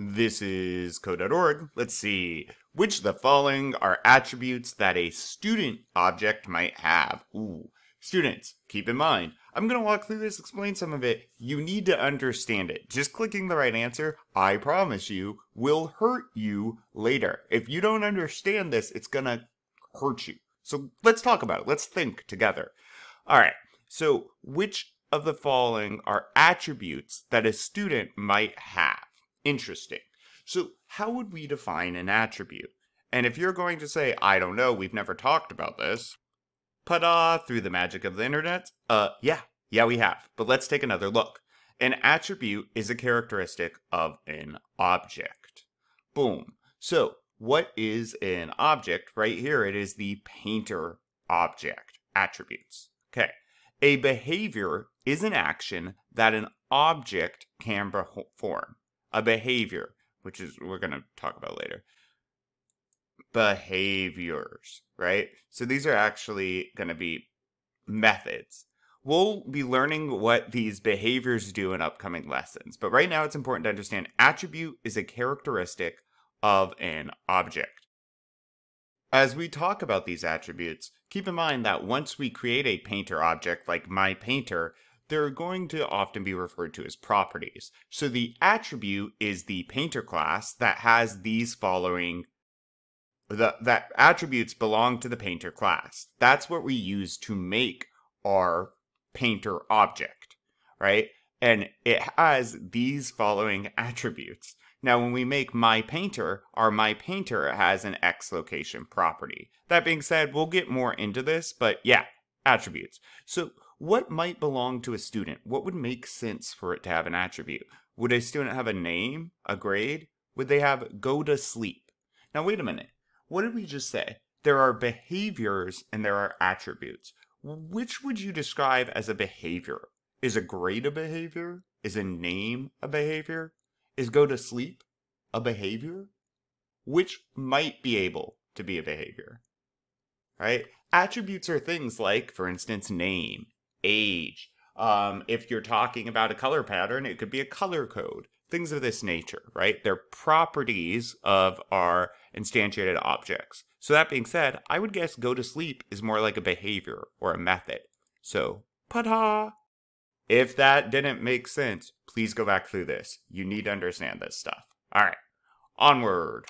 This is code.org. Let's see. Which of the following are attributes that a student object might have? Ooh. Students, keep in mind, I'm going to walk through this, explain some of it. You need to understand it. Just clicking the right answer, I promise you, will hurt you later. If you don't understand this, it's going to hurt you. So let's talk about it. Let's think together. All right. So, which of the following are attributes that a student might have? Interesting. So, how would we define an attribute? And if you're going to say, I don't know, we've never talked about this, ta through the magic of the internet, uh, yeah, yeah, we have. But let's take another look. An attribute is a characteristic of an object. Boom. So, what is an object? Right here, it is the painter object attributes. Okay. A behavior is an action that an object can perform. A behavior, which is we're going to talk about later. Behaviors, right? So these are actually going to be methods. We'll be learning what these behaviors do in upcoming lessons, but right now it's important to understand attribute is a characteristic of an object. As we talk about these attributes, keep in mind that once we create a painter object like my painter, they're going to often be referred to as properties. So the attribute is the painter class that has these following the, that attributes belong to the painter class. That's what we use to make our painter object, right? And it has these following attributes. Now, when we make my painter, our my painter has an X location property. That being said, we'll get more into this, but yeah, attributes. So what might belong to a student? What would make sense for it to have an attribute? Would a student have a name, a grade? Would they have go to sleep? Now, wait a minute. What did we just say? There are behaviors and there are attributes. Which would you describe as a behavior? Is a grade a behavior? Is a name a behavior? Is go to sleep a behavior? Which might be able to be a behavior? Right? Attributes are things like, for instance, name, age. Um, if you're talking about a color pattern, it could be a color code, things of this nature, right? They're properties of our instantiated objects. So that being said, I would guess go to sleep is more like a behavior or a method. So, ta if that didn't make sense, please go back through this. You need to understand this stuff. All right, onward.